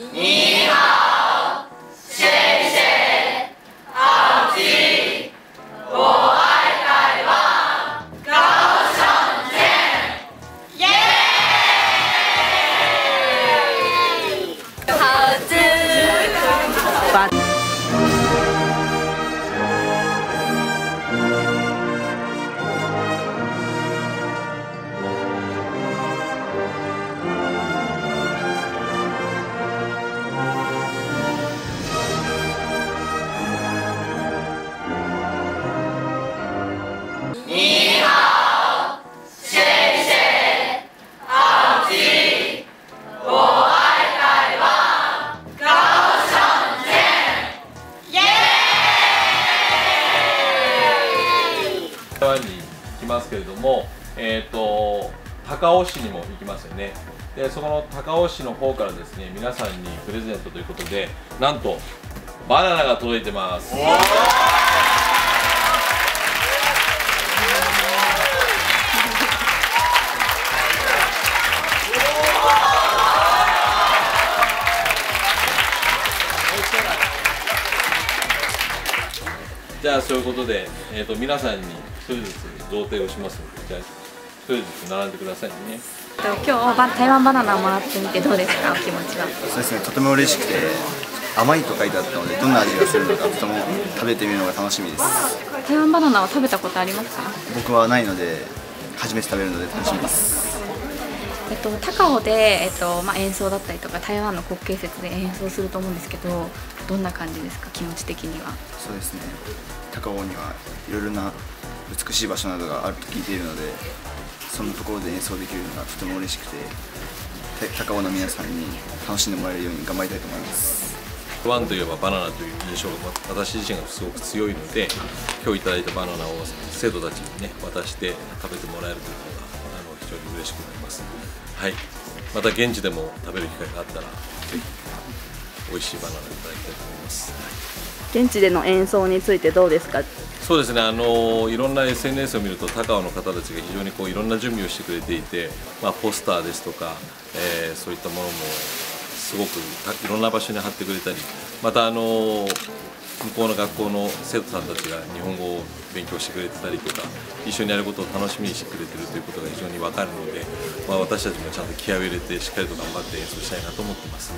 台湾に来ますけれども、えー、と高尾市にも行きますよね。でそこの高尾市の方からですね皆さんにプレゼントということでなんとバナナが届いてます。じゃあそういうことで、えー、と皆さんに一人ずつ贈呈をしますのでじゃあ一人ずつ並んでくださいね。今日台湾バナナをもらってみてどうですか？お気持ちは。そうですねとても嬉しくて甘いと書いてあったのでどんな味がするのかとても食べてみるのが楽しみです。台湾バナナは食べたことありますか？僕はないので初めて食べるので楽しみです。えっと、高尾で、えっとまあ、演奏だったりとか台湾の国慶節で演奏すると思うんですけどどんな感じですか？気持ち的には。そうですね。高尾にはいろいろな美しい場所などがあると聞いているのでそんなところで演奏できるのがとても嬉しくて高尾の皆さんに楽しんでもらえるように頑張りたいと思います。ワンといえばバナナという印象が私自身がすごく強いので今日いただいたバナナを生徒たちにね渡して食べてもらえるというのがあの非常に嬉しくなります。はい。また現地でも食べる機会があったらぜひ美味しいバナナいただきたいと思います、現地での演奏についてどうですか？そうですねあのいろんな SNS を見ると高尾の方たちが非常にこういろんな準備をしてくれていて、まあ、ポスターですとか、えー、そういったものもすごくいろんな場所に貼ってくれたりまたあの向こうの学校の生徒さんたちが日本語を勉強してくれてたりとか一緒にやることを楽しみにしてくれてるということが非常に分かるので、まあ、私たちもちゃんと気合を入れてしっかりと頑張って演奏したいなと思ってます。